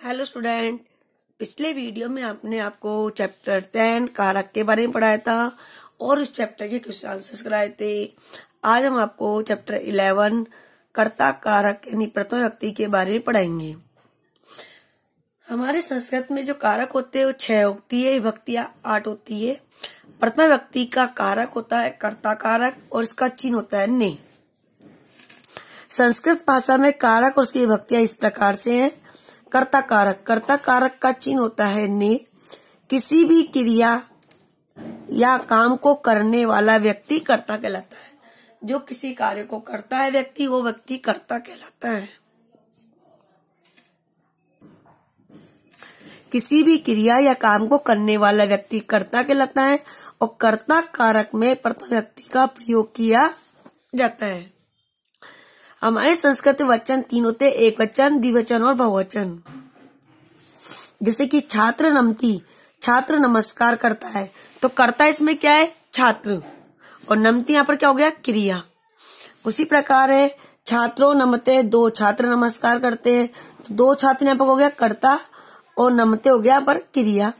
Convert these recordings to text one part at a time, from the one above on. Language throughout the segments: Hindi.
हेलो स्टूडेंट, पिछले वीडियो में आपने आपको चैप्टर टेन कारक के बारे में पढ़ाया था और उस चैप्टर के क्वेश्चन आंसर्स कराए थे। आज हम आपको चैप्टर इलेवन, कर्ता कारक यानी प्रथम व्यक्ति के बारे में पढ़ाएँगे। हमारे संस्कृत में जो कारक होते हैं, वो छह होती है विभक्तियाँ आठ होती है। प्रथम व्यक्ति का कारक होता है कर्ता कारक और इसका चिन्ह होता है ने। संस्कृत भाषा में कारक और उसकी विभक्तियाँ इस प्रकार से हैं। कर्ता कारक कर्ता कारक का चिन्ह होता है ने, किसी भी क्रिया या काम को करने वाला व्यक्ति कर्ता कहलाता है। जो किसी कार्य को करता है व्यक्ति, वो व्यक्ति कर्ता कहलाता है। किसी भी क्रिया या काम को करने वाला व्यक्ति कर्ता कहलाता है और कर्ता कारक में प्रथम व्यक्ति का प्रयोग किया जाता है। हमारे संस्कृत वचन तीन होते एक वचन द्विवचन और बहुवचन। जैसे कि छात्र नमती, छात्र नमस्कार करता है तो करता इसमें क्या है? छात्र। और नमती यहाँ पर क्या हो गया? क्रिया। उसी प्रकार है, छात्रों नमते, दो छात्र नमस्कार करते हैं तो दो छात्र यहाँ पर हो गया कर्ता और नमते हो गया पर क्रिया।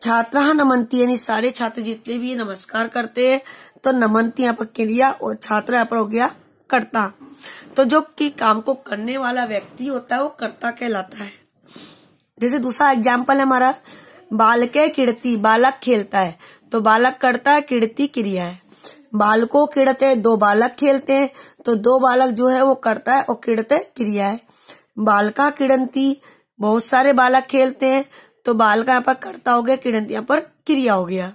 छात्रा नमनती यानी सारे छात्र जितने भी नमस्कार करते हैं तो नमनती यहाँ पर क्रिया और छात्र यहाँ पर हो गया कर्ता। तो जो कि काम को करने वाला व्यक्ति होता है, वो कर्ता कहलाता है। जैसे दूसरा एग्ज़ाम्पल है हमारा, बालके किड़ती, बालक खेलता है। तो बालक करता है, किड़ती क्रिया है। बालको किड़ते, दो बालक खेलते हैं। तो दो बालक जो है, वो करता है और किड़ते क्रिया है। बालका किड़ंती, बहुत सारे बालक खेलते हैं। तो बालका यहाँ पर करता हो गया, किड़ंती यहाँ पर क्रिया हो गया।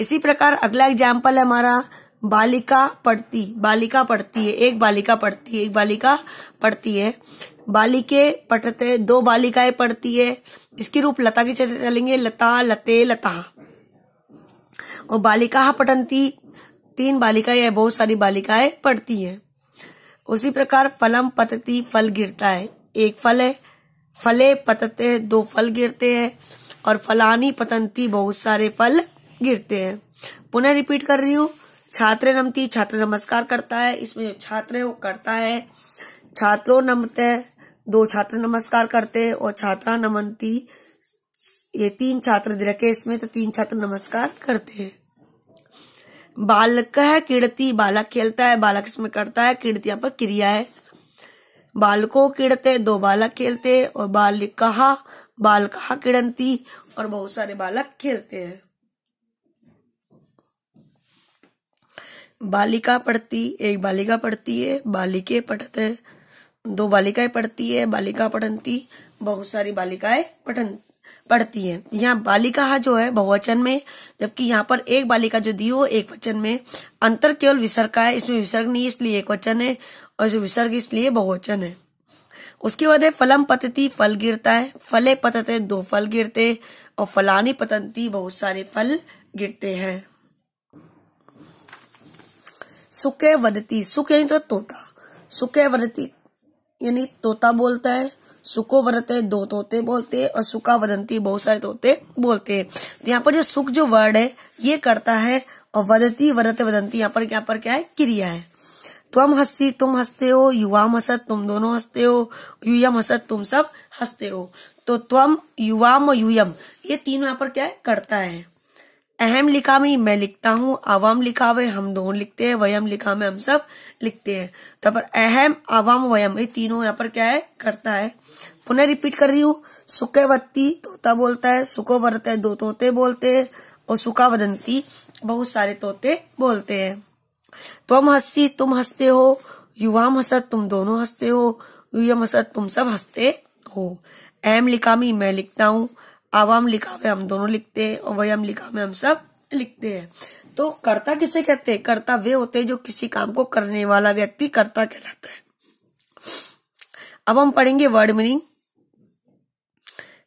इसी प्रकार अगला एग्ज़ाम्पल है हमारा बालिका पढ़ती बालिका पढ़ती है, एक बालिका पढ़ती है, एक बालिका पढ़ती है। बालिके पढ़ते, दो बालिकाएँ पढ़ती है इसकी रूप लता की चलेंगे, लता, लते, लता। और बालिका पढ़ती तीन बालिकाएँ बहुत सारी बालिकाएँ पढ़ती है। उसी प्रकार फलम पतती, फल गिरता है। एक फल है, फले पतते, दो फल गिरते हैं, और फलानी पतंती, बहुत सारे फल गिरते हैं। पुनः रिपीट कर रही हूँ। छात्र नमती, छात्र नमस्कार करता है, इसमें जो छात्र है वो करता है, छात्रों नमते, दो छात्र नमस्कार करते हैं और छात्रा नमनती ये तीन छात्र दे रखे इसमें तो तीन छात्र नमस्कार करते हैं। बालक है किड़ती बालक खेलता है, बालक इसमें करता है किड़ती यहाँ पर क्रिया है। बालको किड़ते, दो बालक खेलते और बालिका बालका किड़ती और बहुत सारे बालक खेलते हैं। बालिका पढ़ती, एक बालिका पढ़ती है, बालिके पढ़ते दो बालिकाएँ पढ़ती है, बालिका पढ़ती, बहुत सारी बालिकाएँ पठन पढ़ती है। यहाँ बालिका जो है, बहुवचन में, जबकि यहाँ पर एक बालिका जो दी हो, एक वचन में, अंतर केवल विसर्ग का है, इसमें विसर्ग नहीं, इसलिए एक वचन है, और जो विसर्ग इसलिए बहुवचन है। उसके बाद है, फलम पतती, फल गिरता है, फले पतते, दो फल गिरते, और फलानी पतंती, बहुत सारे फल गिरते हैं। सुके वदती, सुख यानी तो तोता। सुके वदती यानी तोता बोलता है सुको वरते दो तोते बोलते हैं और सुका वदंती बहुत सारे तोते बोलते हैं। तो यहाँ पर जो सुख जो वर्ड है, ये करता है, और वदती वरते वदंती, यहाँ पर यहाँ पर क्या है? क्रिया है। तुम हँसी तुम हँसते हो, युवाम हसत, तुम दोनों हँसते हो, युयम हसत, तुम सब हँसते हो। तो तुम युवाम युयम, ये तीनों यहाँ पर क्या है? करता है। अहम लिखा में मैं लिखता हूँ, आवाम लिखा हुए हम दोनों लिखते हैं, वयम लिखा में हम सब लिखते हैं। तो पर अहम, आवाम, वयम, ये तीनों यहाँ पर क्या है? करता है। पुनः रिपीट कर रही हूँ। सुखवत्ती तोता बोलता है सुखो वरत दो तोते बोलते हैं, और सुखा वदंती बहुत सारे तोते बोलते हैं। तुम हँसी, तुम हँसते हो, युवाम हसत, तुम दोनों हँसते हो, युयम हसत, तुम सब हँसते हो। अहम लिखा मैं लिखता हूँ। आवाम लिखा में हम दोनों लिखते हैं और वयम लिखा में हम सब लिखते हैं। तो कर्ता किसे कहते हैं? कर्ता वे होते हैं जो किसी काम को करने वाला व्यक्ति कर्ता कहलाता है। अब हम पढ़ेंगे वर्ड मीनिंग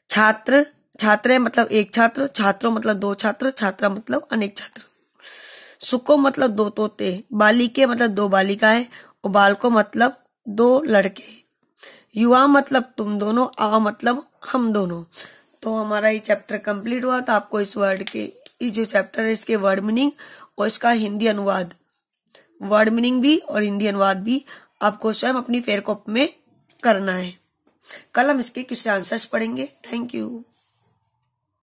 छात्र छात्र मतलब एक छात्र, छात्रों मतलब दो छात्र, छात्रा मतलब अनेक छात्र। सुको मतलब दो तोते, बालिके मतलब दो बालिकाएँ, और बालको मतलब दो लड़के। युवा मतलब तुम दोनों, आ मतलब हम दोनों। तो हमारा ये चैप्टर कंप्लीट हुआ तो आपको इस वर्ड के, इस जो चैप्टर है, इसके वर्ड मीनिंग और इसका हिंदी अनुवाद। वर्ड मीनिंग भी और हिंदी अनुवाद भी आपको स्वयं अपनी फेयर कॉप में करना है। कल हम इसके क्वेश्चन आंसर्स पढ़ेंगे। Thank you